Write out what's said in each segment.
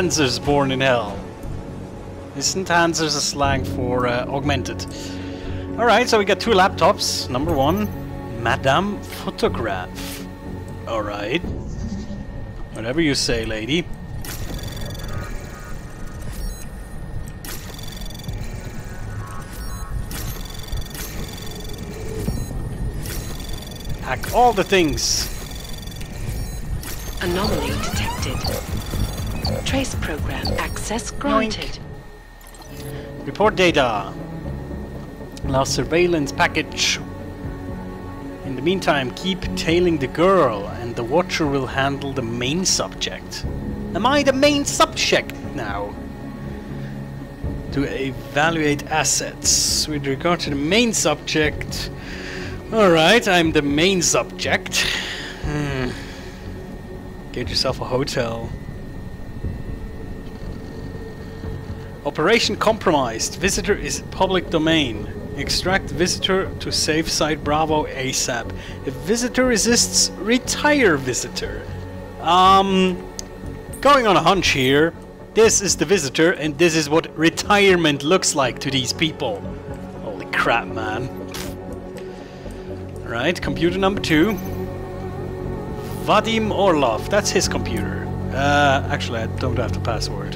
Hanzers born in hell? Isn't Hanzers a slang for uh, augmented? Alright, so we got two laptops. Number one, Madame Photograph. Alright. Whatever you say, lady. Hack all the things. Anomaly detected. Trace program access granted. Report data. Allow surveillance package. In the meantime, keep tailing the girl, and the Watcher will handle the main subject. Am I the main subject now? To evaluate assets. With regard to the main subject. Alright, I'm the main subject. Hmm. Get yourself a hotel. Operation compromised. Visitor is public domain. Extract visitor to safe site Bravo ASAP. If visitor resists, retire visitor. Um, going on a hunch here. This is the visitor, and this is what retirement looks like to these people. Holy crap, man. Right, computer number two. Vadim Orlov, that's his computer. Uh, actually, I don't have the password.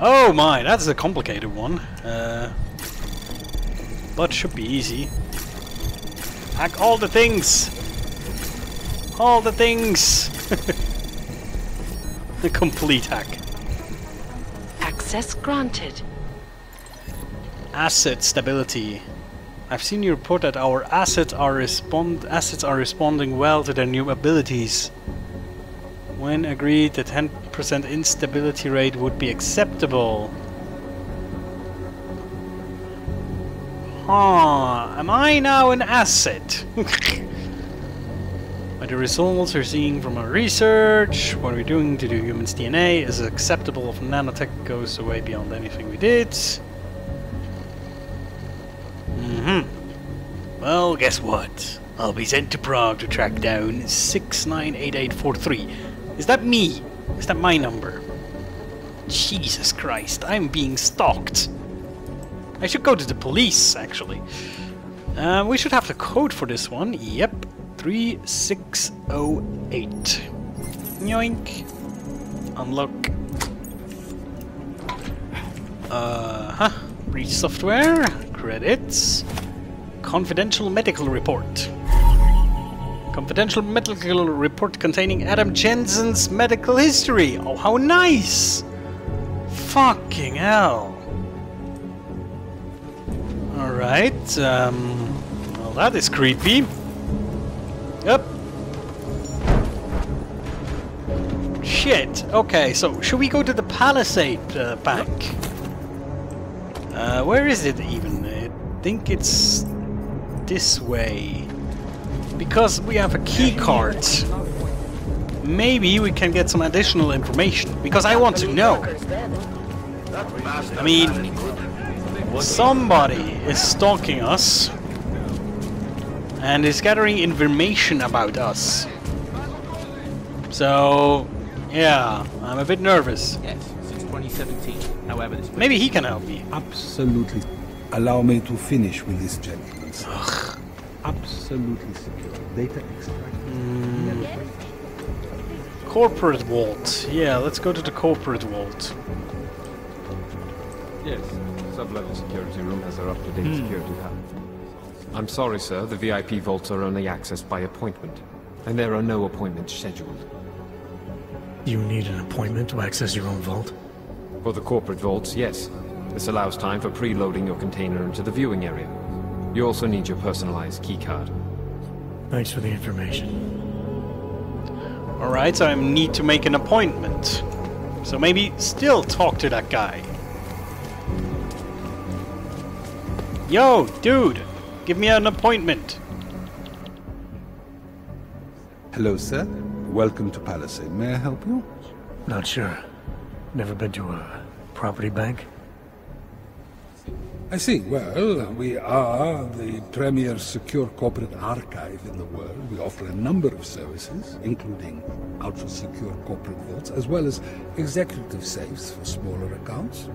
Oh my, that's a complicated one. Uh, but should be easy. Hack all the things! All the things! the complete hack. Access granted. Asset stability. I've seen you report that our assets are respond assets are responding well to their new abilities. When agreed, the 10% instability rate would be acceptable. Huh, am I now an asset? By the results we're seeing from our research, what we're doing to do humans' DNA is acceptable if nanotech goes away beyond anything we did. Mm-hmm. Well, guess what? I'll be sent to Prague to track down 698843. Is that me? Is that my number? Jesus Christ, I'm being stalked. I should go to the police, actually. Uh, we should have the code for this one. Yep, 3608. Yoink. Unlock. Uh huh. Breach software. Credits. Confidential medical report. Confidential medical report containing Adam Jensen's medical history. Oh, how nice! Fucking hell. Alright, um. Well, that is creepy. Yep. Shit. Okay, so should we go to the Palisade uh, Bank? Uh, where is it even? I think it's this way. Because we have a key card. Maybe we can get some additional information. Because I want to know. I mean, somebody is stalking us and is gathering information about us. So, yeah, I'm a bit nervous. Yes, since 2017. However, this Maybe he can help me. Absolutely. Allow me to finish with this gentleman. Sir. Absolutely secure. Data extract. Mm. Corporate vault. Yeah, let's go to the corporate vault. Yes, sub-level security room has their up-to-date hmm. security hub. I'm sorry, sir. The VIP vaults are only accessed by appointment, and there are no appointments scheduled. You need an appointment to access your own vault? For the corporate vaults, yes. This allows time for preloading your container into the viewing area. You also need your personalized keycard. Thanks for the information. Alright, so I need to make an appointment. So maybe still talk to that guy. Yo, dude! Give me an appointment! Hello, sir. Welcome to Palisade. May I help you? Not sure. Never been to a property bank? I see. Well, we are the premier secure corporate archive in the world. We offer a number of services, including ultra-secure corporate vaults, as well as executive safes for smaller accounts.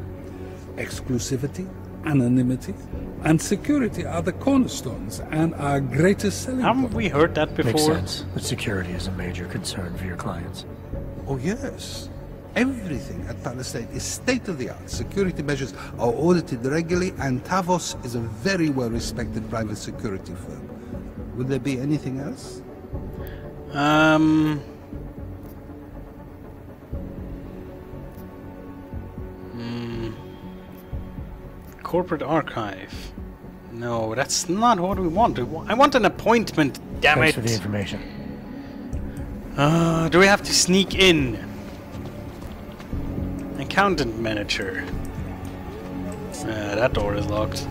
Exclusivity, anonymity, and security are the cornerstones and our greatest selling Haven't point. we heard that before? Makes sense. But security is a major concern for your clients. Oh, yes. Everything at Palisade is state-of-the-art. Security measures are audited regularly, and Tarvos is a very well-respected private security firm. Would there be anything else? Um. Hmm. Corporate archive. No, that's not what we want. I want an appointment. Damn Thanks for the information. Uh, do we have to sneak in? Accountant manager. Uh, that door is locked.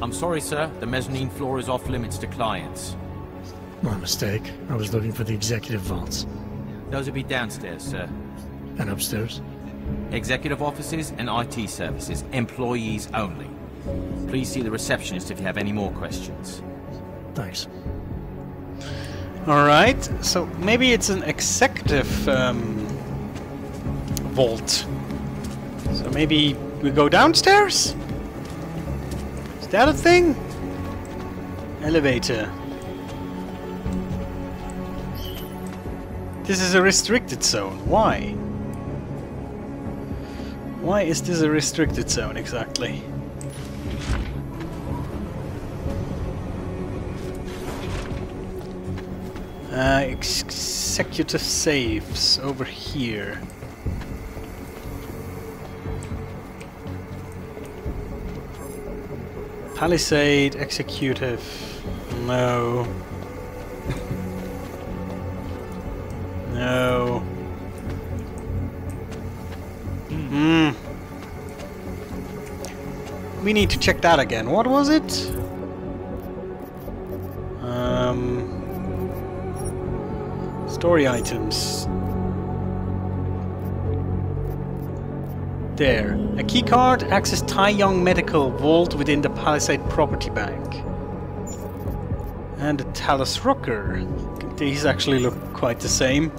I'm sorry, sir. The mezzanine floor is off limits to clients. My mistake. I was looking for the executive vaults. Those will be downstairs, sir. And upstairs? Executive offices and IT services, employees only. Please see the receptionist if you have any more questions. Thanks. Alright, so maybe it's an executive um, vault. So maybe we go downstairs? Is that a thing? Elevator. This is a restricted zone. Why? Why is this a restricted zone exactly? Uh, ex- executive saves over here. Palisade executive. No. no. Hmm. We need to check that again. What was it? Story items. There. A keycard access Tai Yong Medical Vault within the Palisade Property Bank. And a Talos Rucker. These actually look quite the same.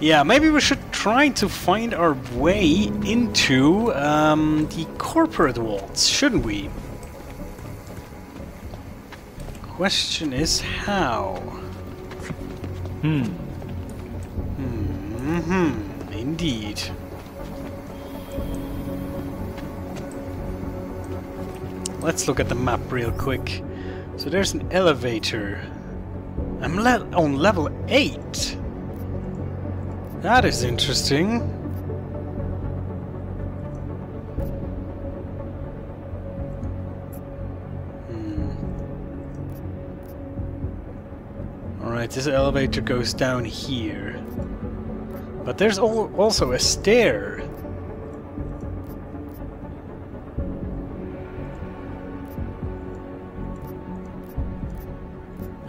Yeah, maybe we should try to find our way into um, the corporate vaults, shouldn't we? Question is how? Hmm. Hmm, indeed. Let's look at the map real quick. So there's an elevator. I'm le on level 8. That is interesting. This elevator goes down here. But there's al also a stair.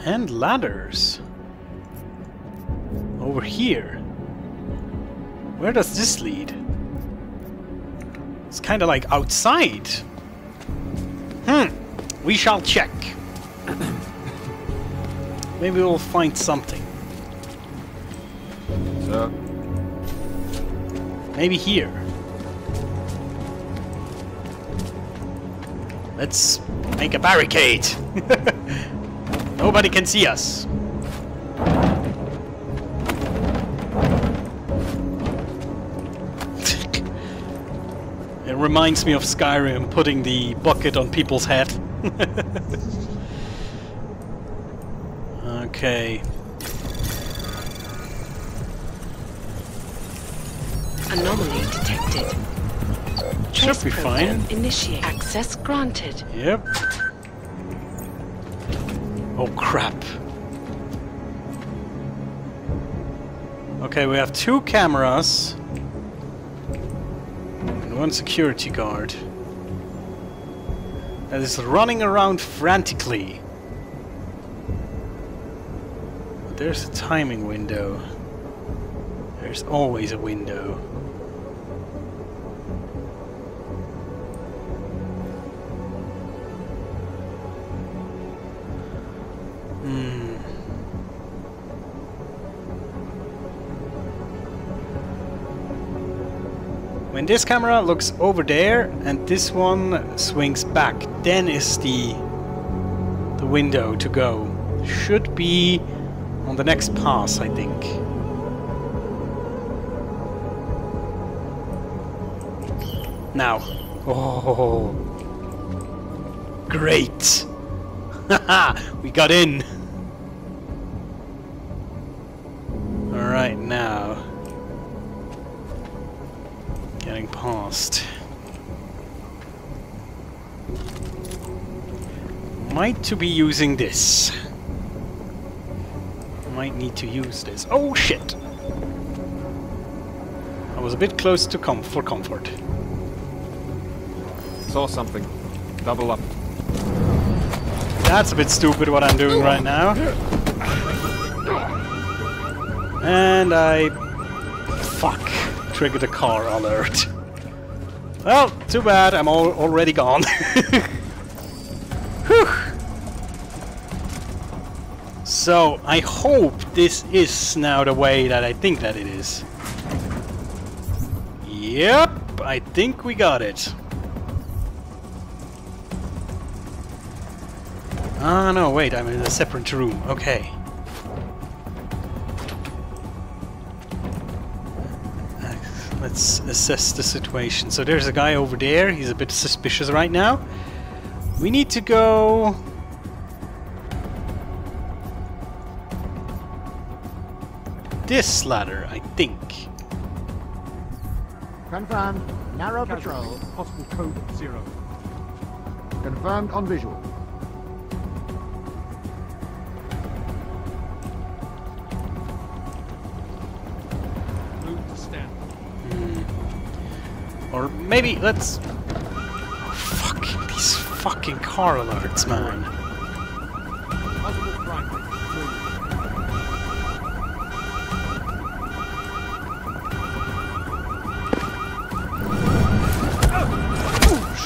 And ladders. Over here. Where does this lead? It's kind of like outside. Hmm. We shall check. Maybe we'll find something. Sir? Maybe here. Let's make a barricade. Nobody can see us. it reminds me of Skyrim putting the bucket on people's head. okay. Anomaly detected. Should be fine. Initiate. Access granted. Yep. Oh crap. Okay, we have two cameras and one security guard that is running around frantically. There's a timing window. There's always a window. Hmm. When this camera looks over there and this one swings back, then is the the window to go. Should be on the next pass, I think. Now. Oh. Great. We got in. Alright, now. Getting past. Might to be using this. Might need to use this. Oh shit! I was a bit close to com for comfort. Saw something. Double up. That's a bit stupid what I'm doing right now. And I... Fuck. Triggered a car alert. Well, too bad, I'm al already gone. So, I hope this is now the way that I think that it is. Yep, I think we got it. Ah, no, wait, I'm in a separate room. Okay. Let's assess the situation. So there's a guy over there. He's a bit suspicious right now. We need to go... This ladder, I think. Confirmed. Narrow patrol. Possible code zero. Confirmed on visual. Move to stand. Hmm. Or maybe let's... Oh, fuck, these fucking car alerts, man.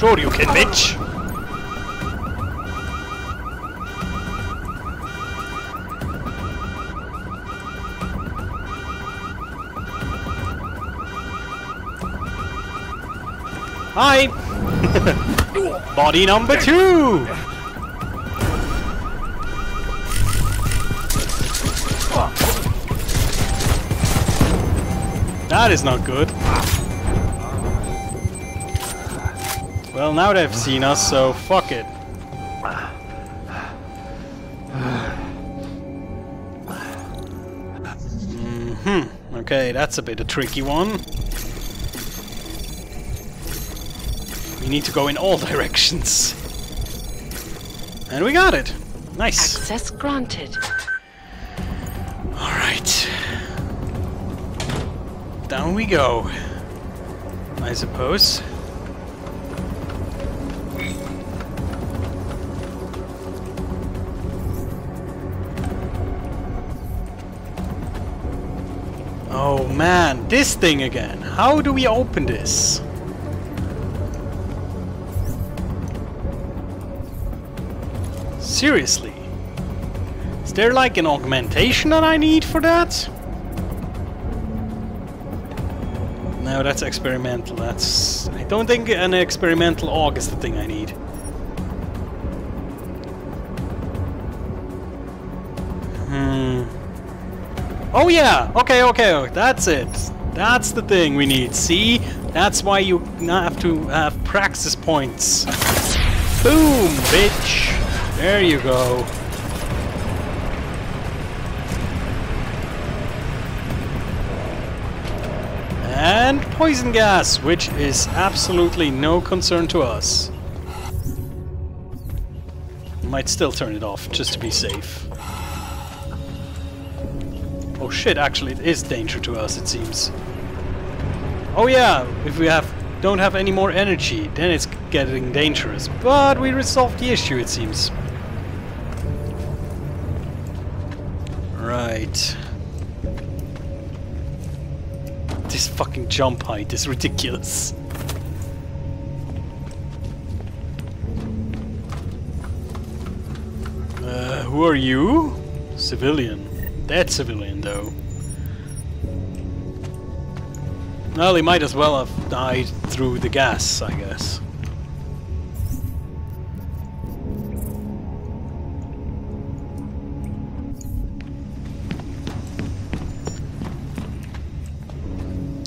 Sure you can, bitch! Hi! Body number two! That is not good. Well, now they've seen us, so fuck it. hmm Okay, that's a bit a tricky one. We need to go in all directions. And we got it. Nice. Access granted. Alright. Down we go. I suppose. Oh man, this thing again. How do we open this? Seriously? Is there like an augmentation that I need for that? No, that's experimental. That's... I don't think an experimental aug is the thing I need. Yeah! Okay, okay, that's it. That's the thing we need. See? That's why you have to have praxis points. Boom, bitch! There you go. And poison gas, which is absolutely no concern to us. Might still turn it off, just to be safe. Oh shit, actually it is danger to us, it seems. Oh yeah, if we have don't have any more energy, then it's getting dangerous. But we resolved the issue, it seems. Right. this fucking jump height is ridiculous. Uh, who are you? Civilian. Dead civilian, though. Well, he might as well have died through the gas, I guess.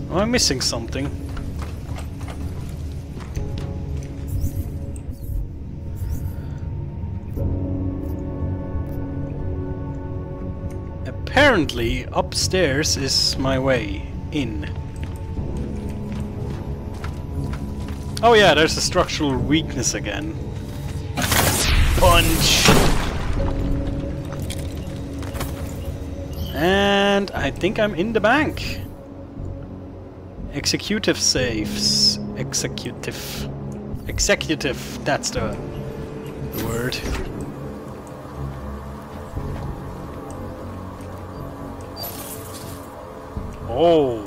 Am I missing something? Apparently, upstairs is my way in. Oh yeah, there's a structural weakness again. Punch! And I think I'm in the bank. Executive saves. Executive. Executive, that's the word. Oh,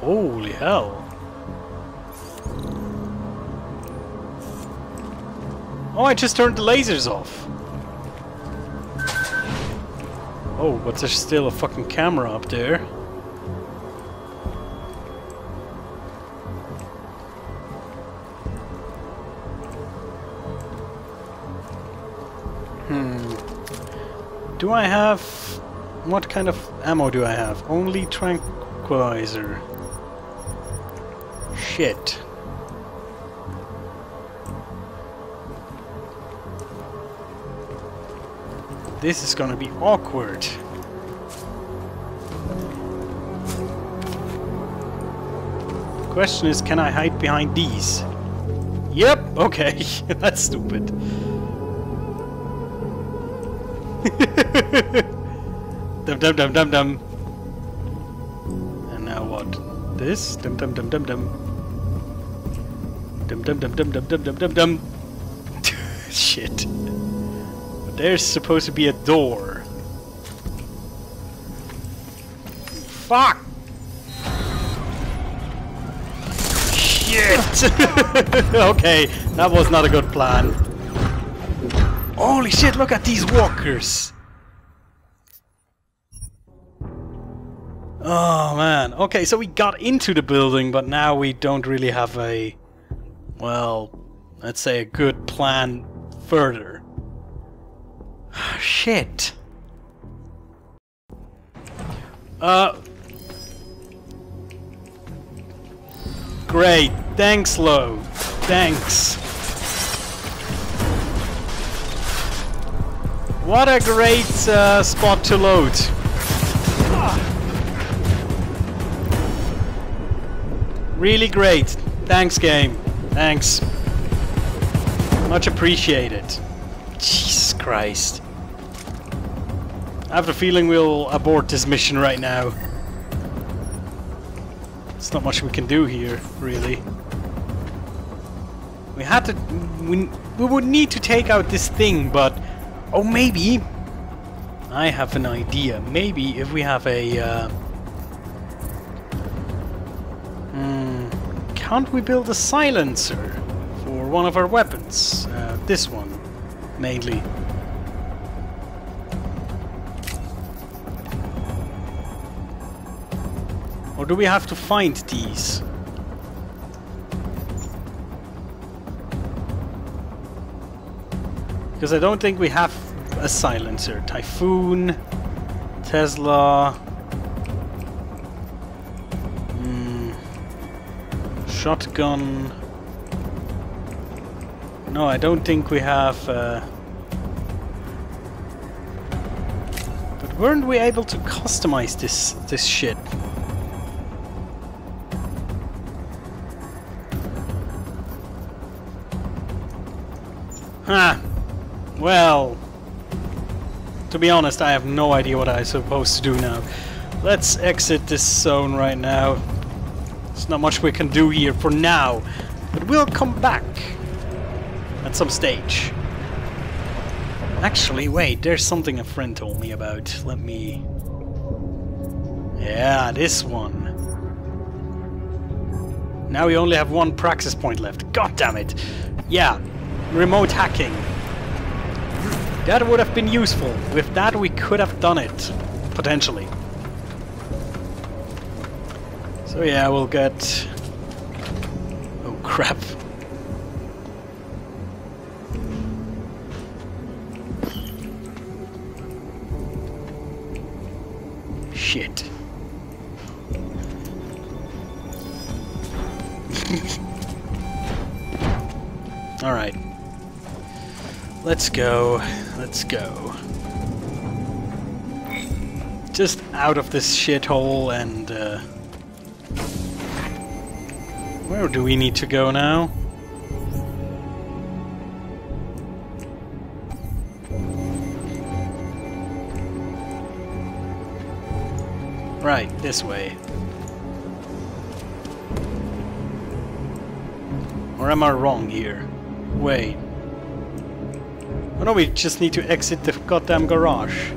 holy hell. Oh, I just turned the lasers off. Oh, but there's still a fucking camera up there. Hmm. Do I have... What kind of ammo do I have? Only tranquilizer. Shit. This is gonna be awkward. Question is, can I hide behind these? Yep, okay, that's stupid. dum dum dum dum dum. This? Dum dum dum dum dum. Dum dum dum dum dum dum dum dum dum. Shit. There's supposed to be a door. Fuck! Shit! okay, that was not a good plan. Holy shit, look at these walkers! Oh man, okay, so we got into the building, but now we don't really have a, well, let's say a good plan further. Shit. Uh. Great. Thanks, Lo. Thanks. What a great uh, spot to load. Really great. Thanks, game. Thanks. Much appreciated. Jesus Christ. I have the feeling we'll abort this mission right now. There's not much we can do here, really. We had to... We, we would need to take out this thing, but... Oh, maybe... I have an idea. Maybe if we have a... Uh, can't we build a silencer for one of our weapons? Uh, this one, mainly. Or do we have to find these? Because I don't think we have a silencer. Typhoon, Tesla, shotgun. No, I don't think we have. Uh, but weren't we able to customize this this shit? Huh. Well, to be honest, I have no idea what I'm supposed to do now. Let's exit this zone right now. There's not much we can do here for now, but we'll come back at some stage. Actually, wait, there's something a friend told me about. Let me... Yeah, this one. Now we only have one praxis point left. God damn it. Yeah, remote hacking. That would have been useful. With that we could have done it. Potentially. So yeah, we'll get... Oh crap. Shit. Alright. Let's go. Let's go. Just out of this shithole and... Uh, where do we need to go now? Right, this way. Or am I wrong here? Wait. Oh no, we just need to exit the goddamn garage.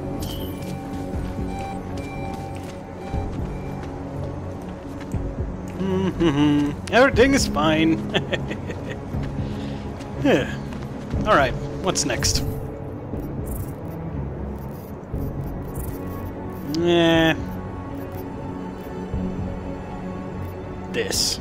Mm-hmm. Everything is fine. yeah. Alright, what's next? Yeah. This.